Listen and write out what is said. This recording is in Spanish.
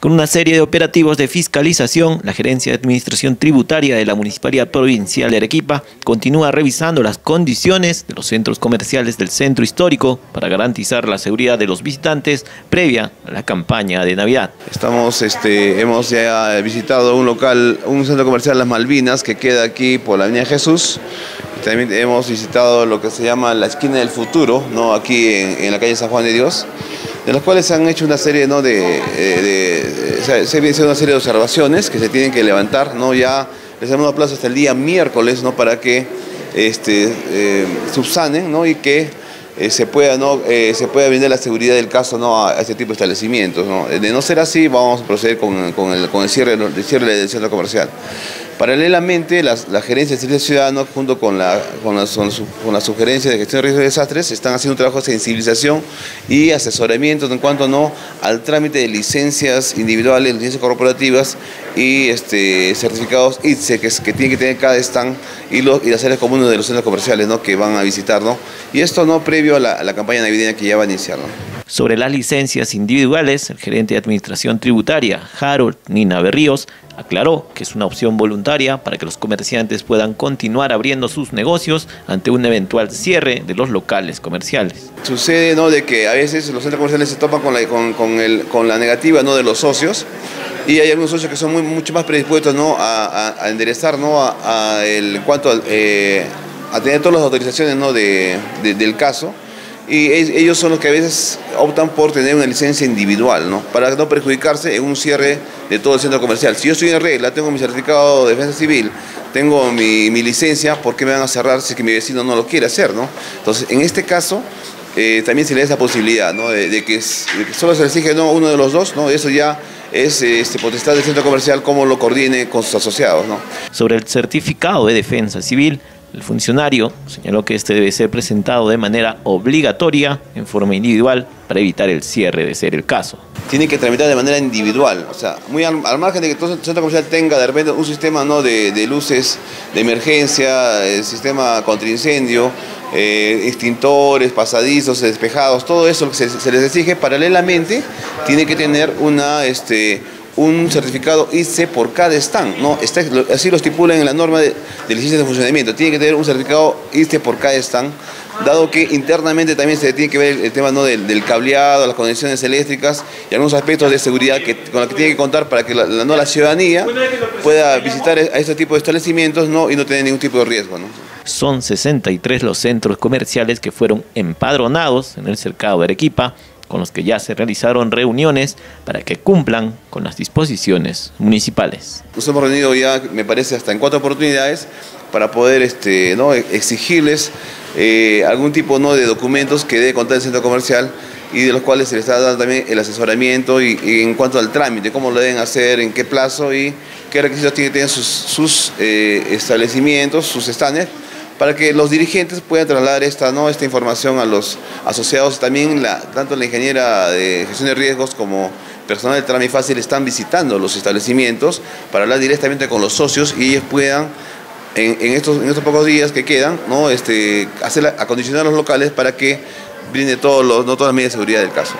Con una serie de operativos de fiscalización, la Gerencia de Administración Tributaria de la Municipalidad Provincial de Arequipa continúa revisando las condiciones de los centros comerciales del centro histórico para garantizar la seguridad de los visitantes previa a la campaña de Navidad. Estamos, este, hemos ya visitado un local, un centro comercial Las Malvinas que queda aquí por la Avenida Jesús. También hemos visitado lo que se llama la esquina del futuro, ¿no? aquí en, en la calle San Juan de Dios de los cuales se han hecho una serie ¿no? de, eh, de, se viene una serie de observaciones que se tienen que levantar, ¿no? ya les damos plazo hasta el día miércoles ¿no? para que este, eh, subsanen ¿no? y que eh, se, pueda, ¿no? Eh, se pueda brindar la seguridad del caso ¿no? a, este tipo de establecimientos. ¿no? De no ser así, vamos a proceder con, con, el, con el, cierre, el cierre del centro comercial. Paralelamente, la, la Gerencia de Servicios Ciudadanos, junto con la, con, la, con la Sugerencia de Gestión de Riesgos de Desastres, están haciendo un trabajo de sensibilización y asesoramiento en cuanto no al trámite de licencias individuales, licencias corporativas y este, certificados ITSE que, que tienen que tener cada stand y, los, y las áreas comunes de los centros comerciales ¿no? que van a visitar. ¿no? Y esto no previo a la, a la campaña navideña que ya va a iniciar. ¿no? Sobre las licencias individuales, el gerente de Administración Tributaria, Harold Nina Berríos, aclaró que es una opción voluntaria para que los comerciantes puedan continuar abriendo sus negocios ante un eventual cierre de los locales comerciales. Sucede ¿no? de que a veces los centros comerciales se topan con la, con, con el, con la negativa ¿no? de los socios y hay algunos socios que son muy, mucho más predispuestos ¿no? a, a, a enderezar ¿no? a, a el, en cuanto a, eh, a tener todas las autorizaciones ¿no? de, de, del caso y ellos son los que a veces optan por tener una licencia individual, ¿no? Para no perjudicarse en un cierre de todo el centro comercial. Si yo estoy en regla, tengo mi certificado de defensa civil, tengo mi, mi licencia, ¿por qué me van a cerrar si es que mi vecino no lo quiere hacer, ¿no? Entonces, en este caso, eh, también se le da esa posibilidad, ¿no? De, que, solo se exige ¿no? uno de los dos, ¿no? Eso ya es este, potestad del centro comercial cómo lo coordine con sus asociados, ¿no? Sobre el certificado de defensa civil, el funcionario señaló que este debe ser presentado de manera obligatoria en forma individual para evitar el cierre de ser el caso. Tiene que tramitar de manera individual, o sea, muy al, margen de que todo el centro comercial tenga de repente un sistema ¿no? de, luces de emergencia, el sistema contra incendio, eh, extintores, pasadizos, despejados, todo eso que se, les exige paralelamente tiene que tener una... Este, un certificado ICE por cada stand, ¿no? Así lo estipulan en la norma de, de licencia de funcionamiento. Tiene que tener un certificado ICE por cada stand, dado que internamente también se tiene que ver el tema ¿no? del, del, cableado, las conexiones eléctricas y algunos aspectos de seguridad que, con los que tiene que contar para que la, la, no, la ciudadanía pueda visitar a este tipo de establecimientos ¿no? y no tener ningún tipo de riesgo. ¿no? Son 63 los centros comerciales que fueron empadronados en el cercado de Arequipa con los que ya se realizaron reuniones para que cumplan con las disposiciones municipales. Nos hemos reunido ya, me parece, hasta en cuatro oportunidades para poder este, ¿no? exigirles eh, algún tipo ¿no? de documentos que debe contar el centro comercial y de los cuales se les está dando también el asesoramiento y, en cuanto al trámite, cómo lo deben hacer, en qué plazo y qué requisitos tienen sus, sus eh, establecimientos, sus stands para que los dirigentes puedan trasladar esta, información a los asociados. También tanto la ingeniera de gestión de riesgos como personal de Trami Fácil están visitando los establecimientos para hablar directamente con los socios y ellos puedan en, estos, en estos pocos días que quedan, ¿no? este, hacer, acondicionar los locales para que brinde todos los, no todas las medidas de seguridad del caso.